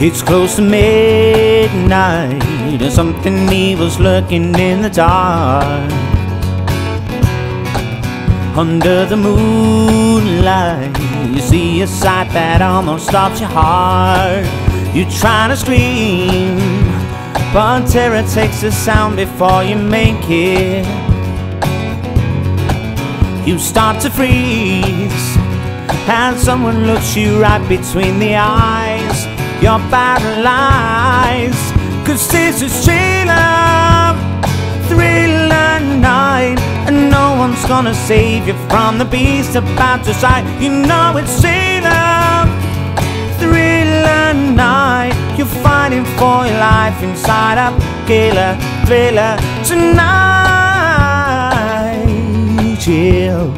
It's close to midnight, and something evil's lurking in the dark. Under the moonlight, you see a sight that almost stops your heart. You're trying to scream, but terror takes the sound before you make it. You start to freeze, and someone looks you right between the eyes. You're paralyzed, cause this is thriller, thriller night. And no one's gonna save you from the beast about to strike. You know it's thriller, thriller night. You're fighting for your life inside a killer thriller tonight. Chill.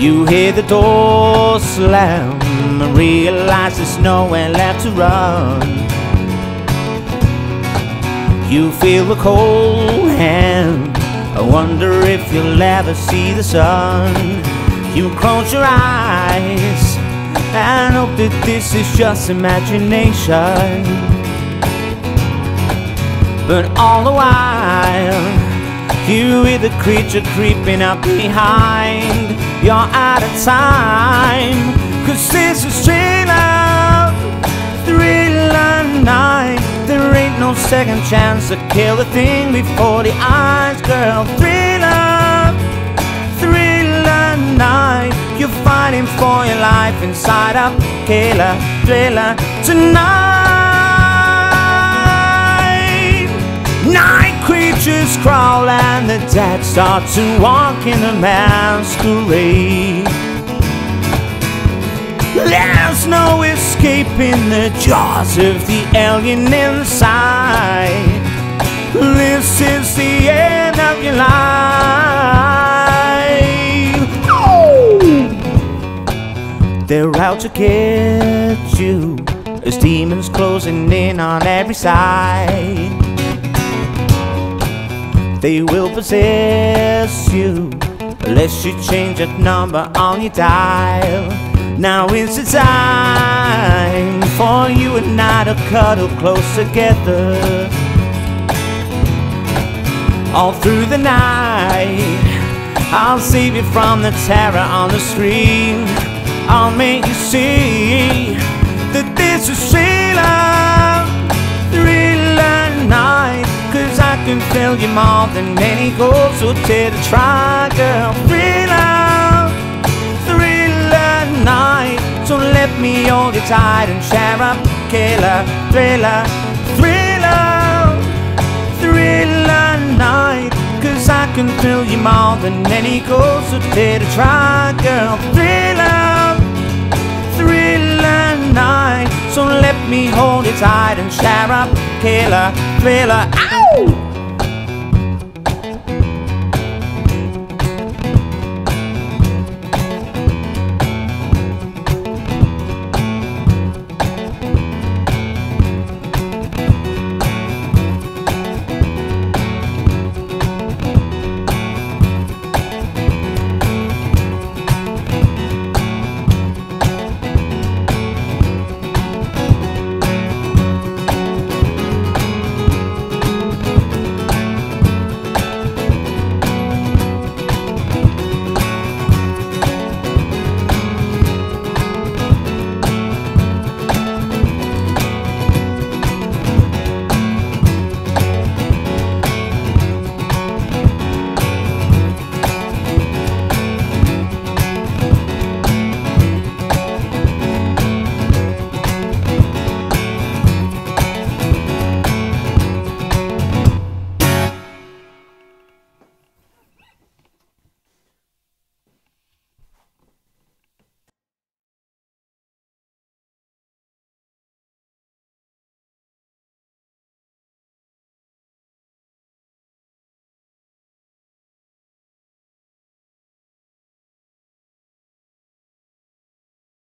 You hear the door slam and realize there's nowhere left to run. You feel the cold hand. I wonder if you'll ever see the sun. You close your eyes and hope that this is just imagination. But all the while, you hear the creature creeping up behind. You're out of time, cause this is thriller, thriller night. There ain't no second chance to kill the thing before the eyes, girl. Thriller, thriller night. You're fighting for your life inside a killer thriller tonight. Night creatures crawl and the dead start to walk in a masquerade. There's no escaping the jaws of the alien inside. This is the end of your life. Oh! They're out to get you as demons closing in on every side. They will possess you unless you change that number on your dial. Now is the time for you and I to cuddle close together. All through the night, I'll save you from the terror on the screen. I'll make you see that this is thriller, can feel you more than many goals, so dare to try, girl. Thriller, thriller night. So let me hold you tight and share a killer, thriller, thriller, thriller night. Cause I can feel you more than many goals, so dare to try, girl. Thriller, thriller night. So let me hold you tight and share a killer, thriller. Ow!